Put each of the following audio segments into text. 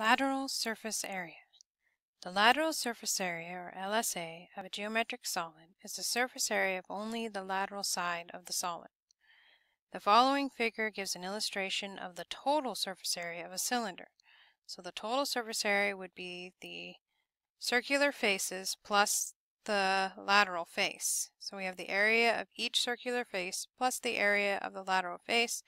Lateral surface area. The lateral surface area, or LSA, of a geometric solid is the surface area of only the lateral side of the solid. The following figure gives an illustration of the total surface area of a cylinder. So the total surface area would be the circular faces plus the lateral face. So we have the area of each circular face plus the area of the lateral face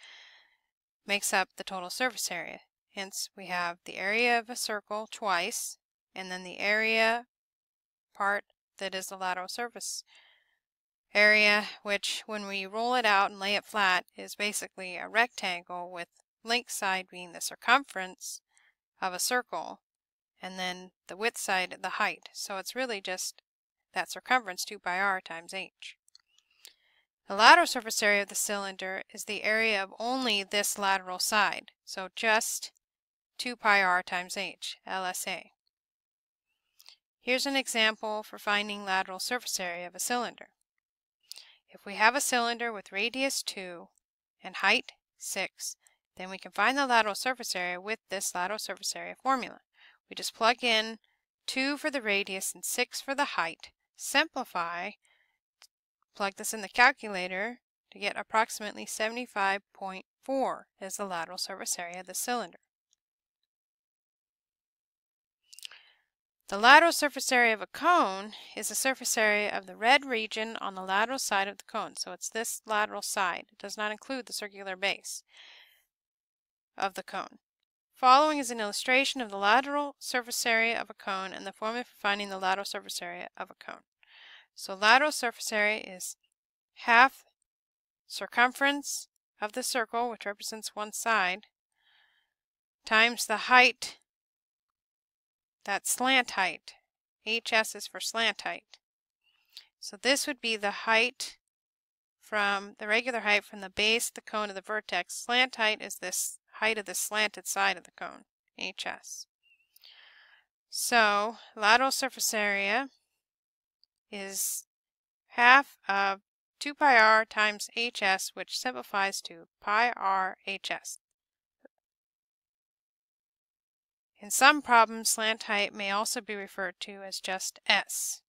makes up the total surface area. Hence, we have the area of a circle twice, and then the area part that is the lateral surface area, which when we roll it out and lay it flat is basically a rectangle with length side being the circumference of a circle, and then the width side the height. So it's really just that circumference 2 pi r times h. The lateral surface area of the cylinder is the area of only this lateral side, so just 2 pi r times h, LSA. Here's an example for finding lateral surface area of a cylinder. If we have a cylinder with radius 2 and height 6, then we can find the lateral surface area with this lateral surface area formula. We just plug in 2 for the radius and 6 for the height, simplify, plug this in the calculator to get approximately 75.4 as the lateral surface area of the cylinder. The lateral surface area of a cone is the surface area of the red region on the lateral side of the cone. So it's this lateral side. It does not include the circular base of the cone. Following is an illustration of the lateral surface area of a cone and the formula for finding the lateral surface area of a cone. So lateral surface area is half circumference of the circle, which represents one side, times the height that slant height. HS is for slant height. So this would be the height from the regular height from the base of the cone to the vertex. Slant height is this height of the slanted side of the cone, HS. So lateral surface area is half of 2 pi r times hs, which simplifies to pi r hs. In some problems, slant height may also be referred to as just S.